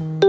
Mm-hmm.